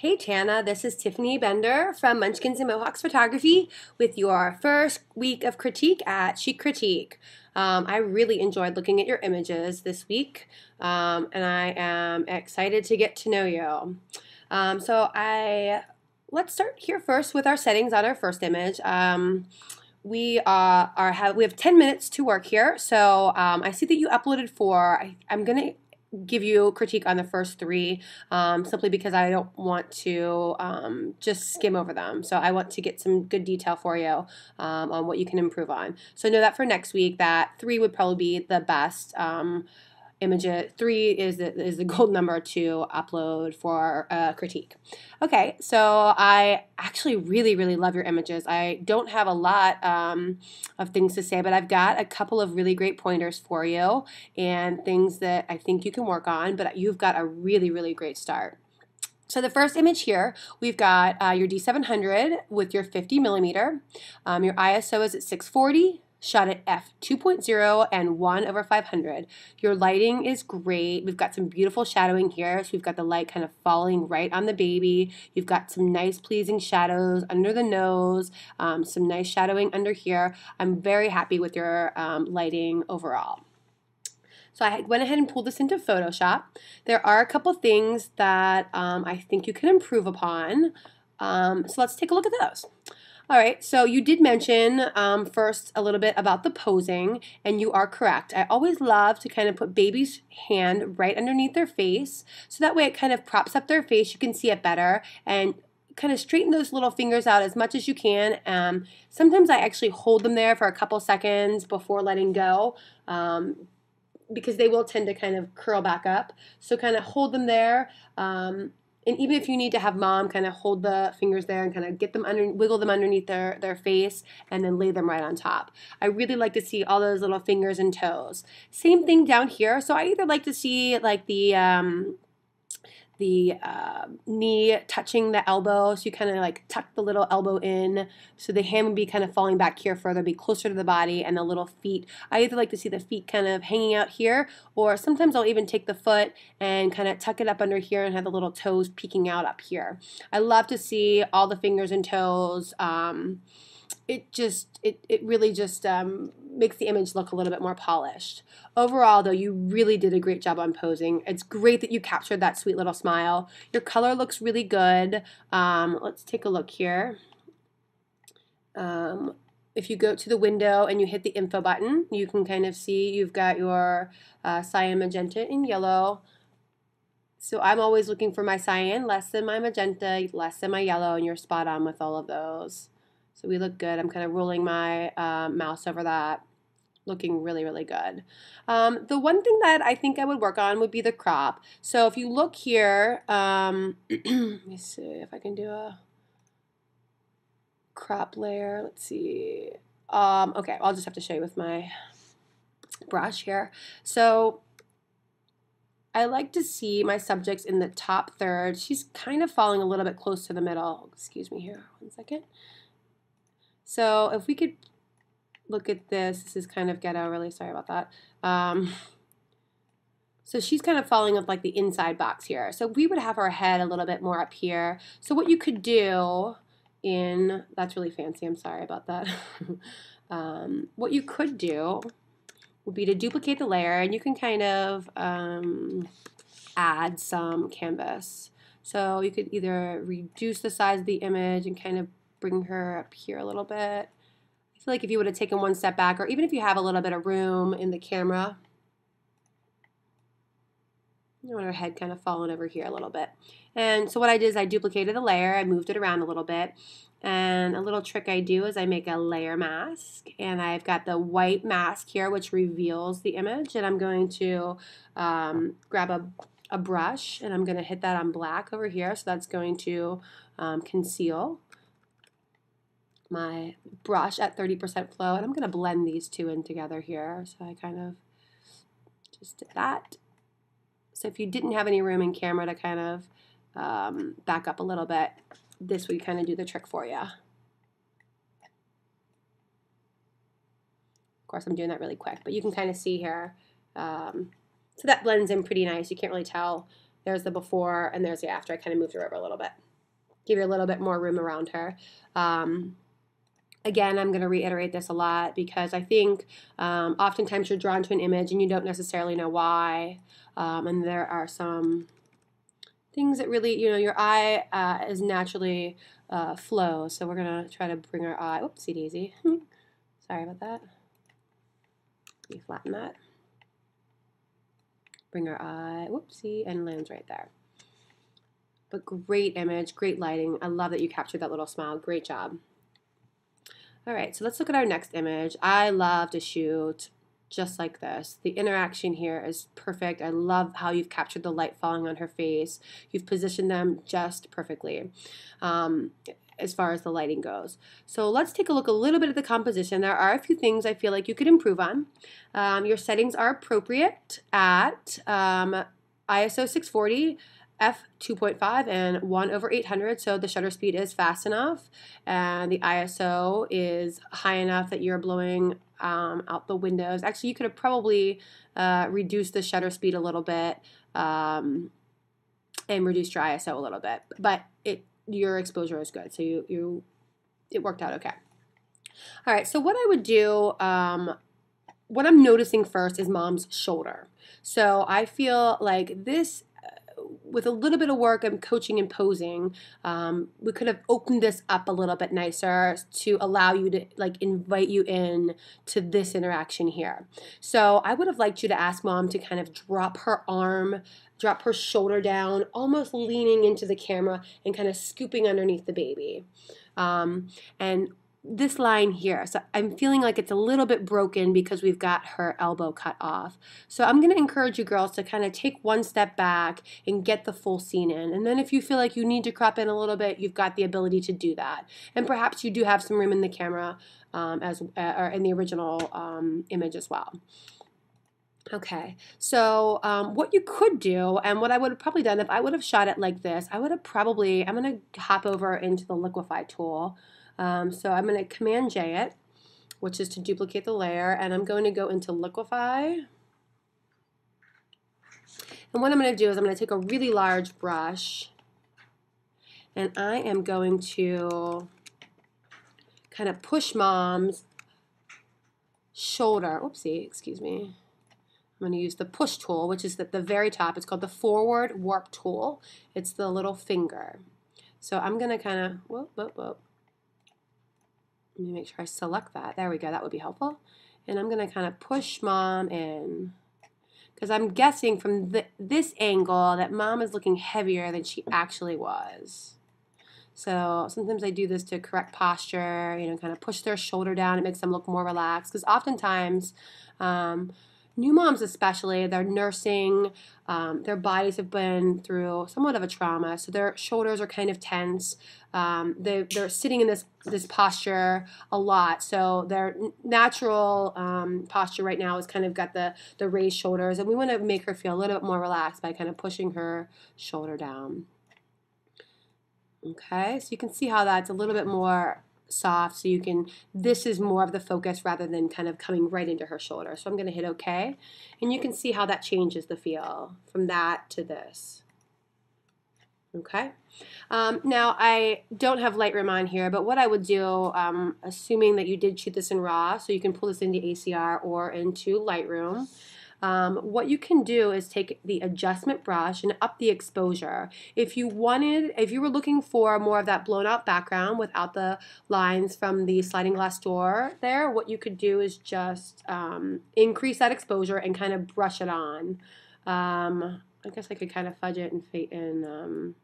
Hey Tanya, this is Tiffany Bender from Munchkins and Mohawks Photography with your first week of critique at Chic Critique. Um, I really enjoyed looking at your images this week, um, and I am excited to get to know you. Um, so I let's start here first with our settings on our first image. Um, we uh, are have we have 10 minutes to work here. So um, I see that you uploaded four. I, I'm gonna give you critique on the first three um, simply because I don't want to um, just skim over them. So I want to get some good detail for you um, on what you can improve on. So know that for next week, that three would probably be the best. Um, images. Three is the, is the gold number to upload for a critique. Okay, so I actually really, really love your images. I don't have a lot um, of things to say, but I've got a couple of really great pointers for you and things that I think you can work on, but you've got a really, really great start. So the first image here, we've got uh, your D700 with your 50 millimeter. Um, your ISO is at 640 shot at f2.0 and 1 over 500. Your lighting is great. We've got some beautiful shadowing here. So we've got the light kind of falling right on the baby. You've got some nice pleasing shadows under the nose, um, some nice shadowing under here. I'm very happy with your um, lighting overall. So I went ahead and pulled this into Photoshop. There are a couple things that um, I think you can improve upon. Um, so let's take a look at those. All right, so you did mention um, first a little bit about the posing, and you are correct. I always love to kind of put baby's hand right underneath their face, so that way it kind of props up their face. You can see it better, and kind of straighten those little fingers out as much as you can. Um, sometimes I actually hold them there for a couple seconds before letting go. Um, because they will tend to kind of curl back up. So kind of hold them there. Um, and even if you need to have mom kind of hold the fingers there and kind of get them under, wiggle them underneath their, their face and then lay them right on top. I really like to see all those little fingers and toes. Same thing down here. So I either like to see like the, um, the uh, knee touching the elbow. So you kind of like tuck the little elbow in. So the hand would be kind of falling back here further, be closer to the body, and the little feet. I either like to see the feet kind of hanging out here, or sometimes I'll even take the foot and kind of tuck it up under here and have the little toes peeking out up here. I love to see all the fingers and toes. Um, it just it, it really just um, makes the image look a little bit more polished. Overall, though, you really did a great job on posing. It's great that you captured that sweet little smile. Your color looks really good. Um, let's take a look here. Um, if you go to the window and you hit the info button, you can kind of see you've got your uh, cyan, magenta, and yellow. So I'm always looking for my cyan, less than my magenta, less than my yellow, and you're spot on with all of those. So we look good. I'm kind of rolling my uh, mouse over that. Looking really, really good. Um, the one thing that I think I would work on would be the crop. So if you look here, um, let me see if I can do a crop layer. Let's see. Um, okay, I'll just have to show you with my brush here. So I like to see my subjects in the top third. She's kind of falling a little bit close to the middle. Excuse me here, one second. So if we could look at this, this is kind of ghetto, really sorry about that. Um, so she's kind of falling up like the inside box here. So we would have her head a little bit more up here. So what you could do in, that's really fancy, I'm sorry about that. um, what you could do would be to duplicate the layer and you can kind of um, add some canvas. So you could either reduce the size of the image and kind of bring her up here a little bit. I feel like if you would have taken one step back, or even if you have a little bit of room in the camera, you want her head kind of falling over here a little bit. And so what I did is I duplicated the layer, I moved it around a little bit, and a little trick I do is I make a layer mask, and I've got the white mask here, which reveals the image, and I'm going to um, grab a, a brush, and I'm going to hit that on black over here, so that's going to um, conceal my brush at 30% flow and I'm going to blend these two in together here. So I kind of just did that. So if you didn't have any room in camera to kind of um, back up a little bit, this would kind of do the trick for you. Of course, I'm doing that really quick, but you can kind of see here. Um, so that blends in pretty nice. You can't really tell. There's the before and there's the after. I kind of moved her over a little bit. give you a little bit more room around her. Um, again, I'm going to reiterate this a lot because I think um, oftentimes you're drawn to an image and you don't necessarily know why. Um, and there are some things that really, you know, your eye uh, is naturally uh, flow. So we're going to try to bring our eye, oopsie daisy. Sorry about that. We flatten that. Bring our eye, whoopsie, and lands right there. But great image, great lighting. I love that you captured that little smile. Great job. All right, so let's look at our next image. I love to shoot just like this. The interaction here is perfect. I love how you've captured the light falling on her face. You've positioned them just perfectly um, as far as the lighting goes. So let's take a look a little bit at the composition. There are a few things I feel like you could improve on. Um, your settings are appropriate at um, ISO 640 f2.5 and 1 over 800 so the shutter speed is fast enough and the ISO is high enough that you're blowing um, out the windows. Actually you could have probably uh, reduced the shutter speed a little bit um, and reduced your ISO a little bit but it your exposure is good so you, you it worked out okay. All right so what I would do um, what I'm noticing first is mom's shoulder. So I feel like this with a little bit of work and coaching and posing, um, we could have opened this up a little bit nicer to allow you to like invite you in to this interaction here. So I would have liked you to ask mom to kind of drop her arm, drop her shoulder down, almost leaning into the camera and kind of scooping underneath the baby. Um, and this line here. So I'm feeling like it's a little bit broken because we've got her elbow cut off. So I'm going to encourage you girls to kind of take one step back and get the full scene in. And then if you feel like you need to crop in a little bit, you've got the ability to do that. And perhaps you do have some room in the camera um, as uh, or in the original um, image as well. Okay, so um, what you could do, and what I would have probably done if I would have shot it like this, I would have probably, I'm going to hop over into the Liquify tool. Um, so I'm going to Command J it, which is to duplicate the layer, and I'm going to go into Liquify. And what I'm going to do is I'm going to take a really large brush, and I am going to kind of push mom's shoulder. Oopsie, excuse me. I'm going to use the push tool, which is at the very top. It's called the forward warp tool. It's the little finger. So I'm going to kind of, whoop, whoop, whoop. Let me make sure I select that. There we go. That would be helpful. And I'm going to kind of push mom in because I'm guessing from th this angle that mom is looking heavier than she actually was. So sometimes I do this to correct posture, you know, kind of push their shoulder down. It makes them look more relaxed because oftentimes um, new moms especially they're nursing um, their bodies have been through somewhat of a trauma so their shoulders are kind of tense. Um, they, they're sitting in this this posture a lot so their natural um, posture right now is kind of got the the raised shoulders and we want to make her feel a little bit more relaxed by kind of pushing her shoulder down. Okay so you can see how that's a little bit more soft so you can, this is more of the focus rather than kind of coming right into her shoulder. So I'm going to hit OK. And you can see how that changes the feel from that to this. Okay. Um, now I don't have Lightroom on here, but what I would do, um, assuming that you did shoot this in RAW, so you can pull this into ACR or into Lightroom, um, what you can do is take the adjustment brush and up the exposure. If you wanted, if you were looking for more of that blown out background without the lines from the sliding glass door there, what you could do is just um, increase that exposure and kind of brush it on. Um, I guess I could kind of fudge it and fade in, um,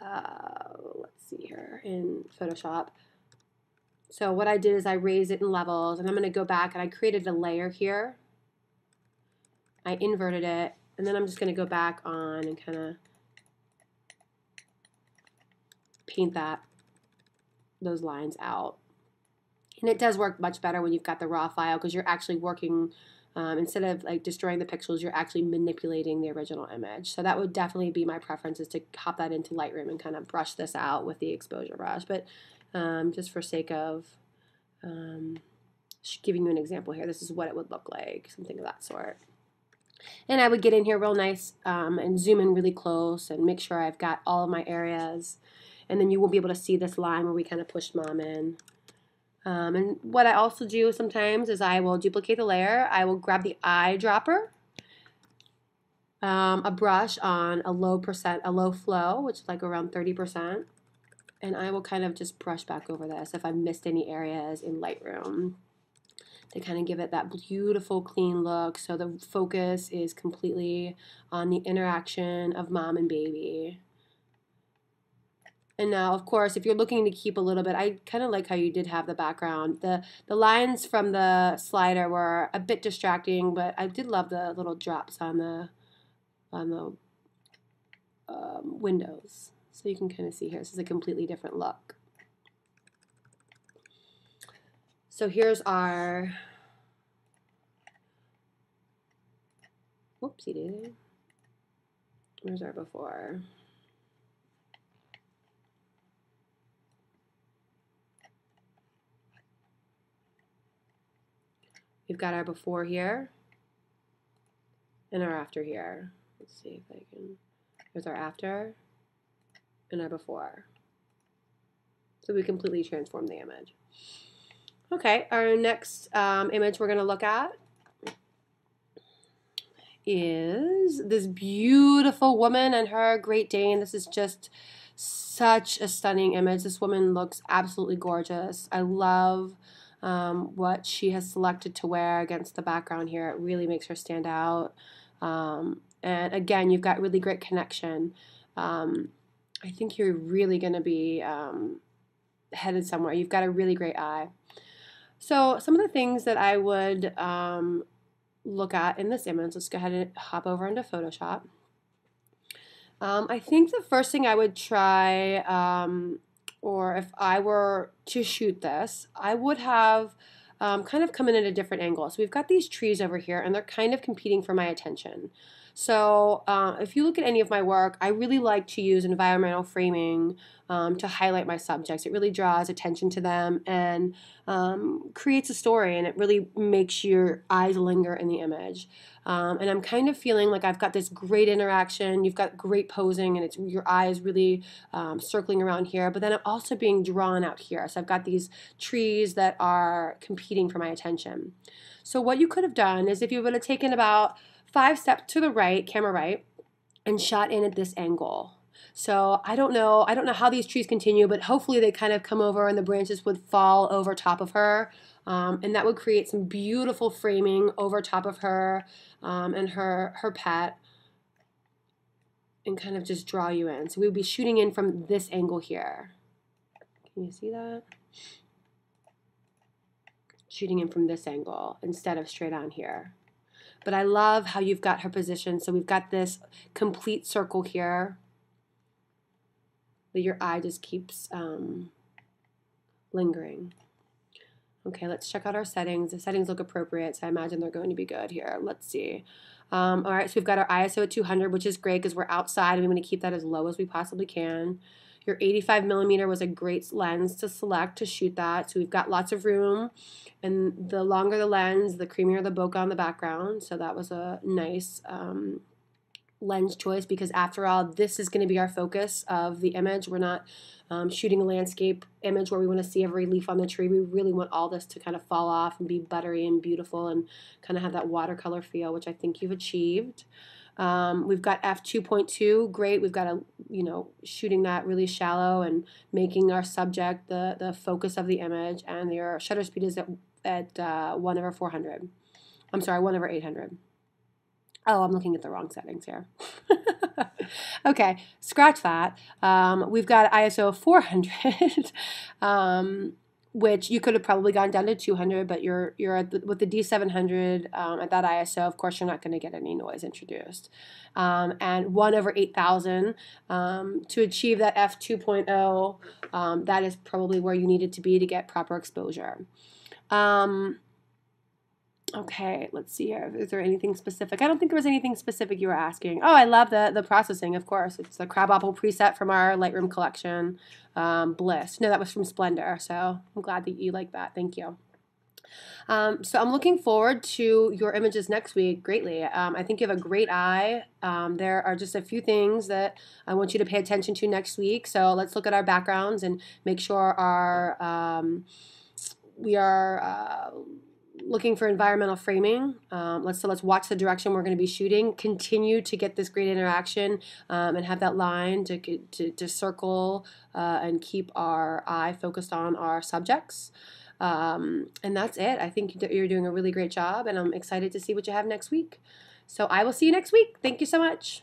uh, let's see here, in Photoshop. So what I did is I raised it in levels and I'm going to go back and I created a layer here I inverted it, and then I'm just going to go back on and kind of paint that those lines out. And it does work much better when you've got the raw file because you're actually working, um, instead of like destroying the pixels, you're actually manipulating the original image. So that would definitely be my preference is to hop that into Lightroom and kind of brush this out with the exposure brush. But um, just for sake of um, giving you an example here, this is what it would look like, something of that sort. And I would get in here real nice um, and zoom in really close and make sure I've got all of my areas. And then you will be able to see this line where we kind of pushed mom in. Um, and what I also do sometimes is I will duplicate the layer. I will grab the eyedropper, um, a brush on a low percent, a low flow, which is like around 30%. And I will kind of just brush back over this if I missed any areas in Lightroom to kind of give it that beautiful clean look so the focus is completely on the interaction of mom and baby. And now, of course, if you're looking to keep a little bit, I kind of like how you did have the background. The the lines from the slider were a bit distracting, but I did love the little drops on the on the um, windows. So you can kind of see here, this is a completely different look. So here's our, whoopsie daisy. Where's our before? We've got our before here and our after here. Let's see if I can, there's our after and our before. So we completely transform the image. Okay, our next um, image we're going to look at is this beautiful woman and her Great Dane. This is just such a stunning image. This woman looks absolutely gorgeous. I love um, what she has selected to wear against the background here. It really makes her stand out. Um, and again, you've got really great connection. Um, I think you're really going to be um, headed somewhere. You've got a really great eye. So some of the things that I would um, look at in this image, let's go ahead and hop over into Photoshop. Um, I think the first thing I would try, um, or if I were to shoot this, I would have um, kind of come in at a different angle. So we've got these trees over here and they're kind of competing for my attention. So uh, if you look at any of my work, I really like to use environmental framing um, to highlight my subjects. It really draws attention to them and um, creates a story, and it really makes your eyes linger in the image. Um, and I'm kind of feeling like I've got this great interaction. You've got great posing, and it's your eyes really um, circling around here. But then I'm also being drawn out here. So I've got these trees that are competing for my attention. So what you could have done is if you would have taken about five steps to the right, camera right, and shot in at this angle. So I don't know, I don't know how these trees continue, but hopefully they kind of come over and the branches would fall over top of her. Um, and that would create some beautiful framing over top of her um, and her her pet and kind of just draw you in. So we would be shooting in from this angle here. Can you see that? Shooting in from this angle instead of straight on here. But I love how you've got her position. So we've got this complete circle here that your eye just keeps um, lingering. Okay, let's check out our settings. The settings look appropriate, so I imagine they're going to be good here. Let's see. Um, all right, so we've got our ISO at 200, which is great because we're outside and we want to keep that as low as we possibly can. Your 85 millimeter was a great lens to select to shoot that. So we've got lots of room. And the longer the lens, the creamier the bokeh on the background. So that was a nice um, lens choice because after all, this is going to be our focus of the image. We're not um, shooting a landscape image where we want to see every leaf on the tree. We really want all this to kind of fall off and be buttery and beautiful and kind of have that watercolor feel, which I think you've achieved. Um, we've got f2.2, great. We've got a, you know, shooting that really shallow and making our subject the, the focus of the image. And your shutter speed is at, at uh, 1 over 400. I'm sorry, 1 over 800. Oh, I'm looking at the wrong settings here. okay, scratch that. Um, we've got ISO 400. um, which you could have probably gone down to 200, but you're you're at the, with the D700 um, at that ISO. Of course, you're not going to get any noise introduced. Um, and one over 8,000 um, to achieve that f2.0. Um, that is probably where you needed to be to get proper exposure. Um, Okay, let's see here. Is there anything specific? I don't think there was anything specific you were asking. Oh, I love the the processing, of course. It's the crabapple preset from our Lightroom collection. Um, Bliss. No, that was from Splendor. So I'm glad that you like that. Thank you. Um, so I'm looking forward to your images next week greatly. Um, I think you have a great eye. Um, there are just a few things that I want you to pay attention to next week. So let's look at our backgrounds and make sure our um, we are. Uh, looking for environmental framing. Um, let's so let's watch the direction we're going to be shooting. Continue to get this great interaction um, and have that line to to, to circle uh, and keep our eye focused on our subjects. Um, and that's it. I think you're doing a really great job, and I'm excited to see what you have next week. So I will see you next week. Thank you so much.